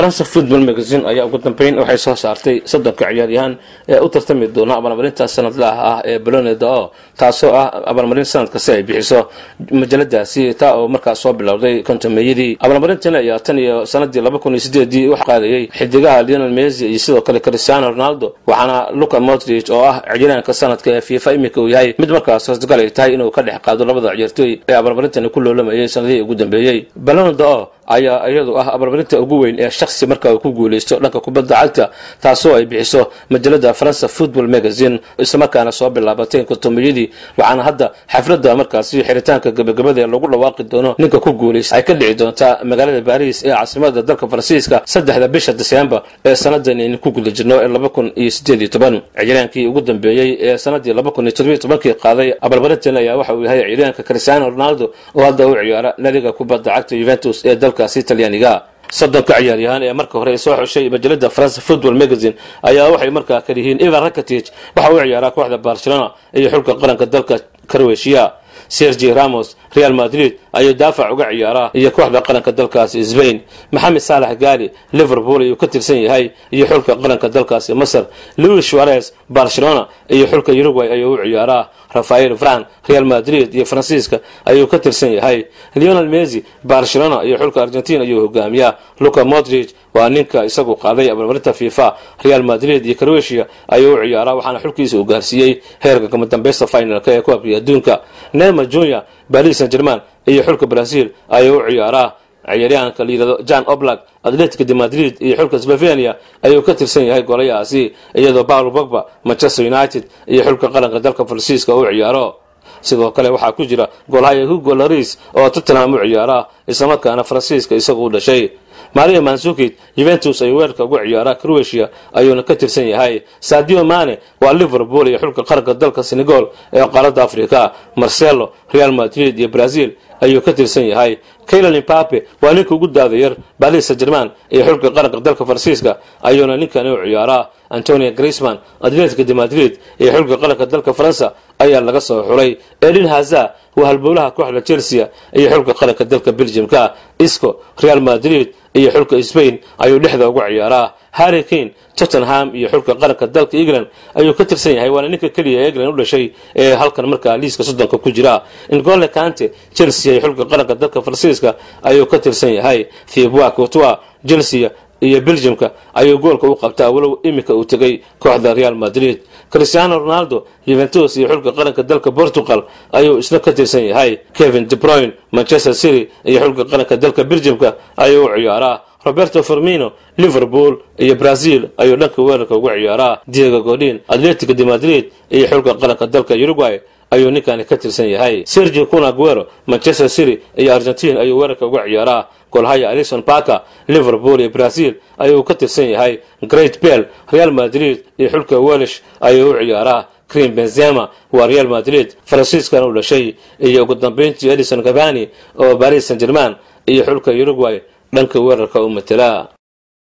faransa football magazine ayaa ugu dambeyn waxay soo saartay soddonka ciyaaryahaan ee u tartami doona abaalmarinta sanadlaha ah ee baloneda o taasoo ah abaalmarin sanad kasta ay bixiso majaladaasi taa oo markaas soo bilowday kontomeyadii abaalmarintan ayaa tan iyo sanadii laba kun iyo sideedii wax qaadayay xidigaha lionel messi iyo sidoo kale cristiano ronaldo waxaana luca modrich oo ah ciyaaryahanka sanadka ee fifa iminka uu yahay mid markaas hoosgal ay tahay inuu ka dhex qaado labada ciyaartooy ee abaalmarintani ku loolamayay sanadihii ugu dambeeyey baloneda o ayaa iyadu ah abaalmarinta ugu weyn ee shaksi marka ku guulaysto dhanka kubadda cagta taasoo ay bixiso majalada faransa football magazine islamarkaana soo bilaabatay kontomiyadii waxaana hadda xafladda markaasi xiritaanka gabagabada ee lagu dhawaaqi doono ninka ku guulaysta. Ay ka dhici doontaa magaalada baris ee caasimada dalka faransiiska saddexda bisha diseembar ee sanadan aynu ku guda jirno ee laba kun iyo sideed iyo toban. Ciyaaryahankii ugu dambeeyey ee sanadii laba kun iyo toddobiyo tobankii qaaday abaalmarintan ayaa waxa uu yahay ciyaaryahanka cristiano ronaldo oo hadda u ciyaara laliga kubadda cagta juventus ee dalkaasi talyaaniga soddonka ciyaaryahaan ee marka hore soo xushay majalada faransa football magazine ayaa waxay markaa kaliyihiin ivan rakatich waxa uu ciyaaraa kooxda barcelona iyo xulka qaranka dalka croatia. Sergi ramos real madrid ayuu daafac uga ciyaaraa iyo kooxda qaranka dalkaasi sbain maxamed saalax gaali liverpool ayuu ka tirsan yahay iyo xulka qaranka dalkaasi masar. Louis suarez barcelona iyo xulka uruguay ayuu u ciyaaraa rafael fran real madrid iyo faransiiska ayuu ka tirsan yahay. Leonel messi barcelona iyo xulka argentin ayuu hogaamiyaa. Luca modrich waa ninka isagu qaaday abaalmarinta fifa. Real madrid iyo croatia ayuu u ciyaaraa waxaana xulkiisa uu gaarsiiyey heerka kamadambeysta finalka ee kuwabkii adduunka. Neymar junior paris saint german iyo xulka brazil ayuu u ciyaaraa ciyaaryahanka la yidhahdo john oblak atletica de madrid iyo xulka slovenia ayuu ka tirsan yahay golayahaasi iyadoo paulo bogba manchester united iyo xulka qaranka dalka faransiiska u ciyaaro. Sidoo kale waxaa ku jira golhaya hugo laris oo tottenham u ciyaara islamarkaana faransiiska isagu u dhashay. Mario mansukit juventus ayuu weerarka ugu ciyaaraa croatia ayuuna ka tirsan yahay. Sadio mane waa liverpool iyo xulka qaranka dalka senegal ee qaaradda africa marcelo real madrid iyo brazil ayuu ka tirsan yahay. Kaylan impape waa ninka ugu daada yar baris saint german iyo xulka qaranka dalka faransiiska ayuuna ninkani u ciyaaraa. Antonio grisman atletica de madrid iyo xulka qaranka dalka faransa ayaa laga soo xulay. Elin haza waa halbowlaha kooxda chelsea iyo xulka qaranka dalka belgiumka. Isco real madrid iyo xulka spain ayuu dhexda ugu ciyaaraa harry kane tottenham iyo xulka qaranka dalka england ayuu ka tirsan yahay waana ninka keliya england u dhashay ee halkan markaa liiska soddonka ku jira. Ingole kante chelsea iyo xulka qaranka dalka faransiiska ayuu ka tirsan yahay. Thiboa courtois chelsea iyo belgiumka ayuu goolka u qabtaa walow iminka uu tegay kooxda real madrid. Cristiano ronaldo juventus iyo xulka qaranka dalka portugal ayuu isna ka tirsan yahay. Kevin debroyn manchester city iyo xulka qaranka dalka belgiumka ayuu u ciyaaraa roberto firmino liverpool iyo brazil ayuu dhanka weerarka ugu ciyaaraa. Diego godin atletica de madrid iyo xulka qaranka dalka uruguay ayuu ninkani ka tirsan yahay. Sergi cunaguero manchester city iyo argentin ayuu weerarka uga ciyaaraa. Golhaya alison parker liverpool iyo brazil ayuu ka tirsan yahay. Great bell real madrid iyo xulka welish ayuu u ciyaaraa. Cream benzema waa real madrid. Faransiiskan u dhashay iyo ugu dambeyntii edison cavani oo paris saint german iyo xulka uruguay dhanka weerarka u matela